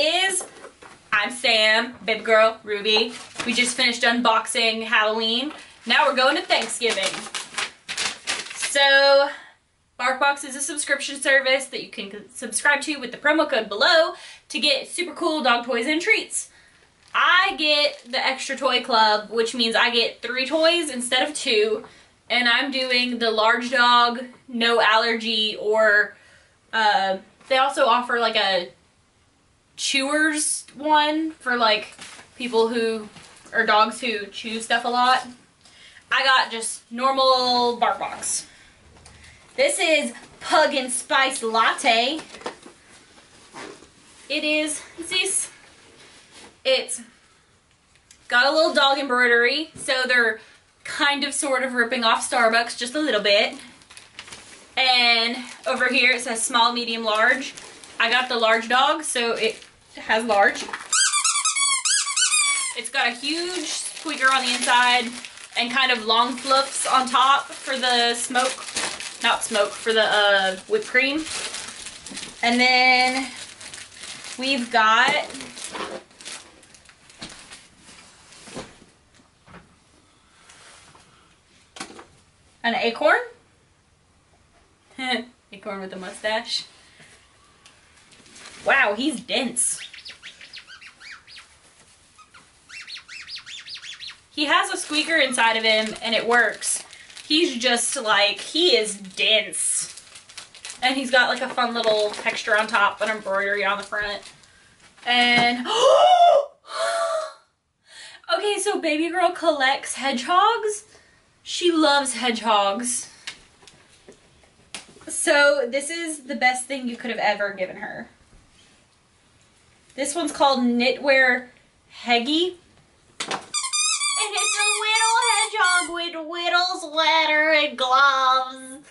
is I'm Sam, baby girl, Ruby. We just finished unboxing Halloween. Now we're going to Thanksgiving. So, BarkBox is a subscription service that you can subscribe to with the promo code below to get super cool dog toys and treats. I get the extra toy club, which means I get three toys instead of two. And I'm doing the large dog, no allergy, or uh, they also offer like a chewers one for like people who or dogs who chew stuff a lot. I got just normal BarkBox. This is Pug and Spice Latte. It is this. It's got a little dog embroidery, so they're kind of sort of ripping off Starbucks just a little bit. And over here it says small, medium, large. I got the large dog, so it has large. It's got a huge squeaker on the inside and kind of long fluffs on top for the smoke, not smoke, for the uh, whipped cream. And then we've got an acorn. acorn with a mustache. Wow, he's dense. He has a squeaker inside of him and it works. He's just like, he is dense. And he's got like a fun little texture on top and embroidery on the front. And, okay, so baby girl collects hedgehogs. She loves hedgehogs. So this is the best thing you could have ever given her. This one's called Knitwear Heggy. A little hedgehog with little sweater and gloves.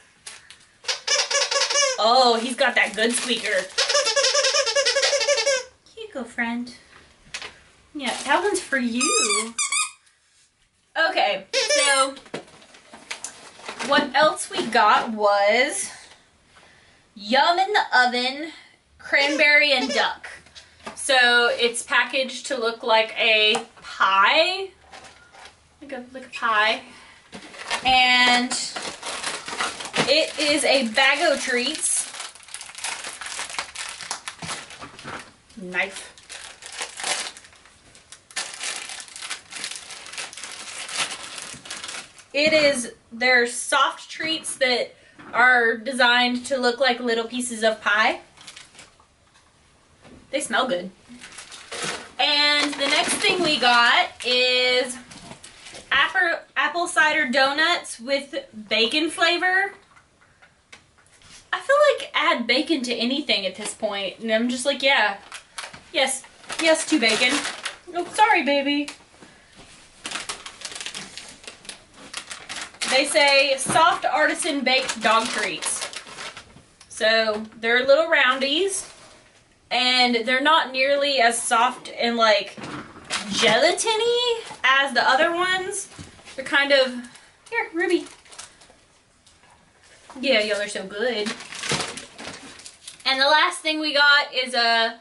Oh, he's got that good squeaker. Here you go, friend. Yeah, that one's for you. Okay, so what else we got was Yum in the Oven, Cranberry and Duck. So it's packaged to look like a pie like a, like a pie. And it is a bag of treats. Knife. It is, they're soft treats that are designed to look like little pieces of pie. They smell good. And the next thing we got apple, cider donuts with bacon flavor. I feel like add bacon to anything at this point, and I'm just like, yeah, yes, yes to bacon. Oh, sorry, baby. They say soft artisan baked dog treats. So they're little roundies, and they're not nearly as soft and like gelatiny as the other ones. They're kind of, here, Ruby. Yeah, y'all are so good. And the last thing we got is a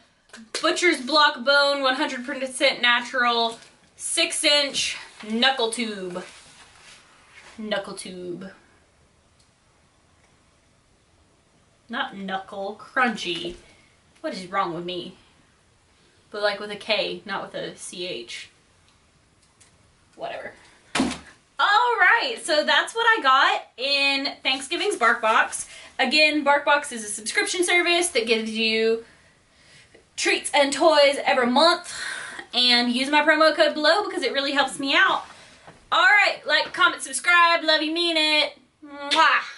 Butcher's Block Bone 100% natural 6 inch knuckle tube. Knuckle tube. Not knuckle, crunchy. What is wrong with me? But like with a K, not with a CH. Whatever. Alright, so that's what I got in Thanksgiving's BarkBox. Again, BarkBox is a subscription service that gives you treats and toys every month. And use my promo code below because it really helps me out. Alright, like, comment, subscribe. Love you, mean it. Mwah.